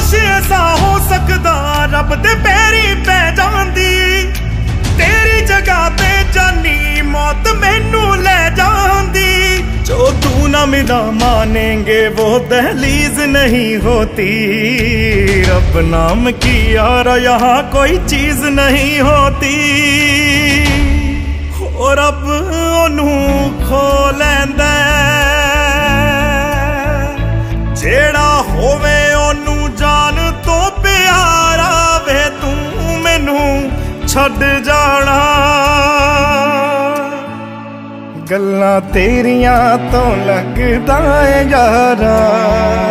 ਕੁਛ ਐਸਾ ਹੋ ਸਕਦਾ, ਰੱਬ ਤੇ ਪੈਰੀ ਪੈ ਜਾਂਦੀ। ਤੇਰੀ ਜਗ੍ਹਾ ਤੇ ਜਾਨੀ, ਮੌਤ ਮੈਨੂੰ ਲੈ ਜਾਂਦੀ। ਜੋ ਤੂੰ ਨਾ ਮਿਲਾ ਮਾਨेंगे ਉਹ ਦਹਲੀਜ਼ ਨਹੀਂ ਹੋਤੀ। ਰੱਬ ਨਾਮ ਕੀ ਯਾਰ, ਯਹਾਂ ਕੋਈ ਚੀਜ਼ ਨਹੀਂ ਹੋਤੀ। ਉਹ ਰੱਬ ਉਹਨੂੰ ਖੋ ਲੈਂਦਾ। ਜਿਹੜਾ ਛੱਡ ਜਾਣਾ। ਗੱਲਾਂ ਤੇਰੀਆਂ ਤੋਂ ਲੱਗਦਾ ਏ ਯਾਰਾ।